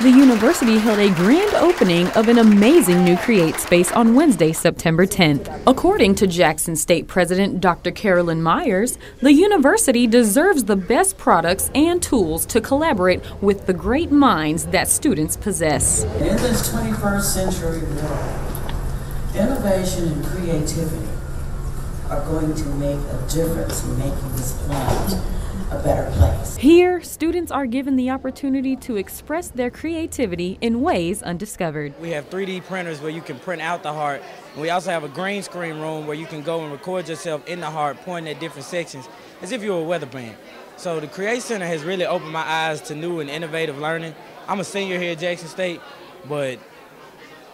The university held a grand opening of an amazing new Create space on Wednesday, September 10th. According to Jackson State President Dr. Carolyn Meyers, the university deserves the best products and tools to collaborate with the great minds that students possess. In this 21st century world, innovation and creativity are going to make a difference in making this planet a better place. Here, students are given the opportunity to express their creativity in ways undiscovered. We have 3D printers where you can print out the heart. And we also have a green screen room where you can go and record yourself in the heart, pointing at different sections, as if you were a weather band. So the Create Center has really opened my eyes to new and innovative learning. I'm a senior here at Jackson State, but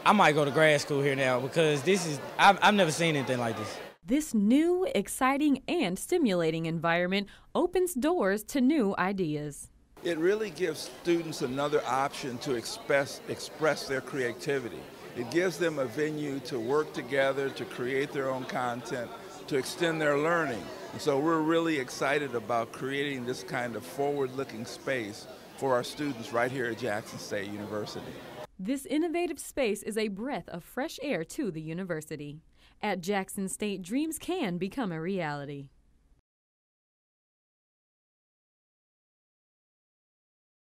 I might go to grad school here now because this is, I've, I've never seen anything like this. This new, exciting, and stimulating environment opens doors to new ideas. It really gives students another option to express, express their creativity. It gives them a venue to work together, to create their own content, to extend their learning. And so we're really excited about creating this kind of forward-looking space for our students right here at Jackson State University. This innovative space is a breath of fresh air to the university. At Jackson State, dreams can become a reality.